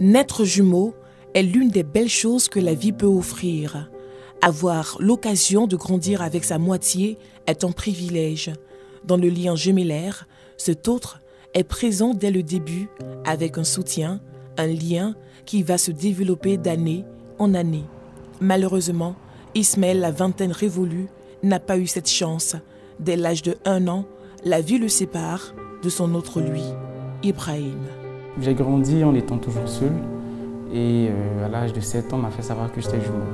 Naître jumeau est l'une des belles choses que la vie peut offrir. Avoir l'occasion de grandir avec sa moitié est un privilège. Dans le lien gemellaire, cet autre est présent dès le début avec un soutien, un lien qui va se développer d'année en année. Malheureusement, Ismaël, la vingtaine révolue, n'a pas eu cette chance. Dès l'âge de un an, la vie le sépare de son autre lui, Ibrahim. J'ai grandi en étant toujours seul et euh, à l'âge de 7 ans, on m'a fait savoir que j'étais jumeau.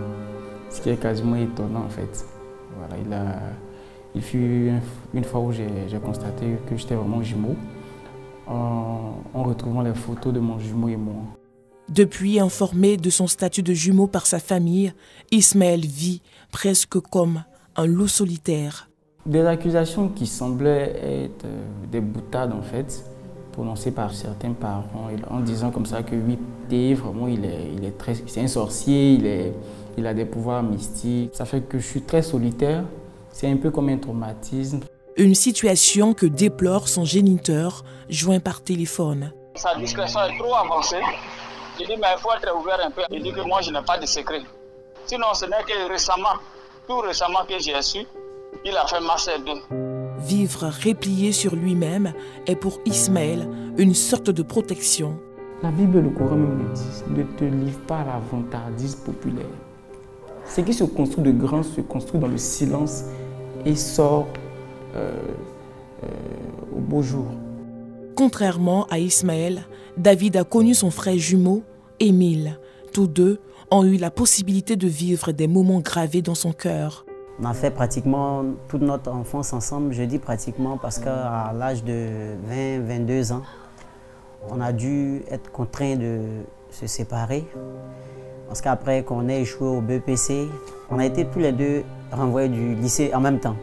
Ce qui est quasiment étonnant en fait. Voilà, il, a, il fut une fois où j'ai constaté que j'étais vraiment jumeau en, en retrouvant les photos de mon jumeau et moi. Depuis informé de son statut de jumeau par sa famille, Ismaël vit presque comme un loup solitaire. Des accusations qui semblaient être euh, des boutades en fait, prononcées par certains parents en disant comme ça que oui, Dave, vraiment, il est, il est très, c'est un sorcier, il, est, il a des pouvoirs mystiques. Ça fait que je suis très solitaire. C'est un peu comme un traumatisme. Une situation que déplore son géniteur, joint par téléphone. Sa discrétion est trop avancée. Il dit, mais il faut être ouvert un peu. Il dit que moi, je n'ai pas de secret. Sinon, ce n'est que récemment, tout récemment que j'ai su, il a fait Marcel 2. Vivre replié sur lui-même est pour Ismaël une sorte de protection. La Bible et le Coran même le disent, ne te livre pas à la vantardise populaire. Ce qui se construit de grand se construit dans le silence et sort euh, euh, au beau jour. Contrairement à Ismaël, David a connu son frère jumeau, Émile. Tous deux ont eu la possibilité de vivre des moments gravés dans son cœur. On a fait pratiquement toute notre enfance ensemble, je dis pratiquement parce qu'à l'âge de 20-22 ans, on a dû être contraint de se séparer. Parce qu'après qu'on ait échoué au BPC, on a été tous les deux renvoyés du lycée en même temps.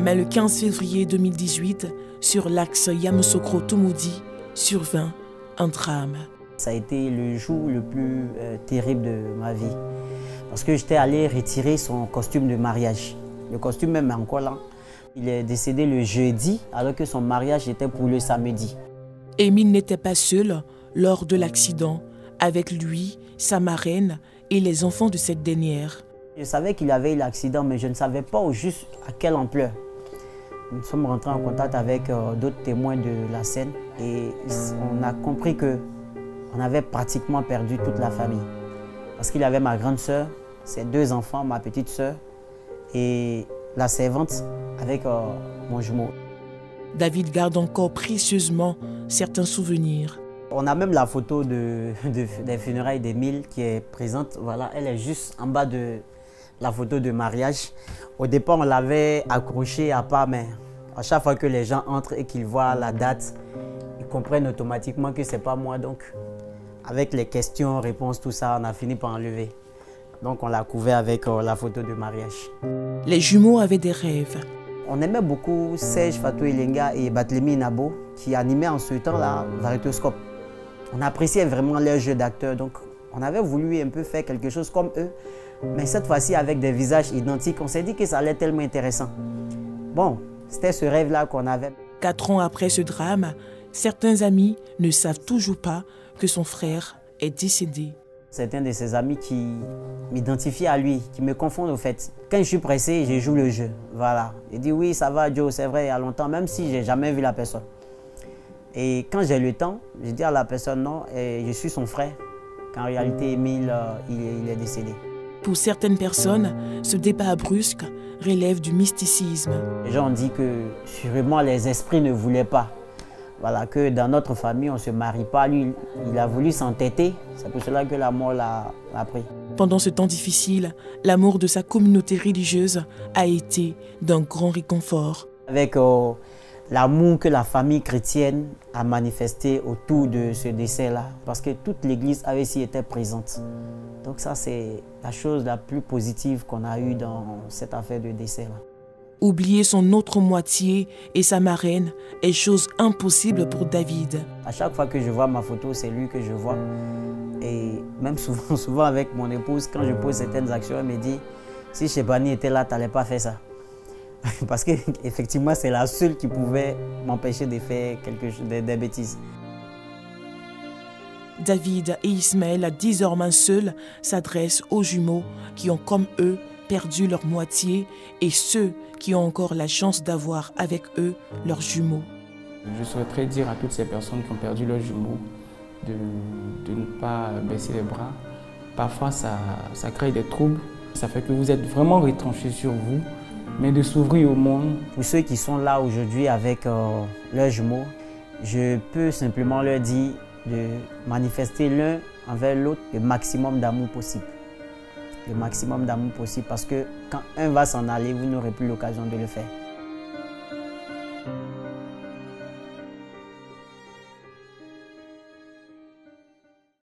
Mais le 15 février 2018, sur l'axe Yamoussoukro-Toumoudi, survint un drame. Ça a été le jour le plus euh, terrible de ma vie. Parce que j'étais allé retirer son costume de mariage. Le costume même est encore là. Il est décédé le jeudi alors que son mariage était pour le samedi. Émile n'était pas seul lors de l'accident. Avec lui, sa marraine et les enfants de cette dernière. Je savais qu'il avait eu l'accident, mais je ne savais pas au juste à quelle ampleur. Nous sommes rentrés en contact avec euh, d'autres témoins de la scène et on a compris que on avait pratiquement perdu toute la famille. Parce qu'il avait ma grande sœur, ses deux enfants, ma petite sœur et la servante avec euh, mon jumeau. David garde encore précieusement certains souvenirs. On a même la photo de, des funérailles d'Émile qui est présente. Voilà, elle est juste en bas de la photo de mariage. Au départ, on l'avait accrochée à part, mais à chaque fois que les gens entrent et qu'ils voient la date, ils comprennent automatiquement que c'est pas moi. Donc, avec les questions, réponses, tout ça, on a fini par enlever. Donc, on l'a couvert avec euh, la photo de mariage. Les jumeaux avaient des rêves. On aimait beaucoup Serge Fatou Elenga et Batlemi Nabo qui animaient en ce temps-là Varitoscope. On appréciait vraiment leur jeu d'acteur, donc on avait voulu un peu faire quelque chose comme eux, mais cette fois-ci avec des visages identiques. On s'est dit que ça allait tellement intéressant. Bon, c'était ce rêve-là qu'on avait. Quatre ans après ce drame, certains amis ne savent toujours pas que son frère est décédé. C'est un de ses amis qui m'identifie à lui, qui me confond au fait. Quand je suis pressé, je joue le jeu. Voilà. Il dit oui, ça va Joe, c'est vrai, il y a longtemps, même si j'ai jamais vu la personne. Et quand j'ai le temps, je dis à la personne non, et je suis son frère. Qu'en réalité, Emile, euh, il, est, il est décédé. Pour certaines personnes, ce départ brusque relève du mysticisme. Les gens ont dit que sûrement les esprits ne voulaient pas. Voilà, que dans notre famille, on ne se marie pas. Lui, il a voulu s'entêter. C'est pour cela que la mort l'a pris. Pendant ce temps difficile, l'amour de sa communauté religieuse a été d'un grand réconfort. Avec euh, l'amour que la famille chrétienne a manifesté autour de ce décès-là, parce que toute l'Église avait aussi été présente. Donc ça, c'est la chose la plus positive qu'on a eue dans cette affaire de décès-là. Oublier son autre moitié et sa marraine est chose impossible pour David. À chaque fois que je vois ma photo, c'est lui que je vois. Et même souvent, souvent avec mon épouse, quand je pose certaines actions, elle me dit, si Chebani était là, tu n'allais pas faire ça. Parce qu'effectivement, c'est la seule qui pouvait m'empêcher de faire quelque chose, des, des bêtises. David et Ismaël, désormais seuls, s'adressent aux jumeaux qui ont comme eux perdu leur moitié et ceux qui ont encore la chance d'avoir avec eux leurs jumeaux. Je souhaiterais dire à toutes ces personnes qui ont perdu leurs jumeaux de, de ne pas baisser les bras. Parfois, ça, ça crée des troubles. Ça fait que vous êtes vraiment retranché sur vous, mais de s'ouvrir au monde. Pour ceux qui sont là aujourd'hui avec euh, leurs jumeaux, je peux simplement leur dire de manifester l'un envers l'autre le maximum d'amour possible. Le maximum d'amour possible parce que quand un va s'en aller, vous n'aurez plus l'occasion de le faire.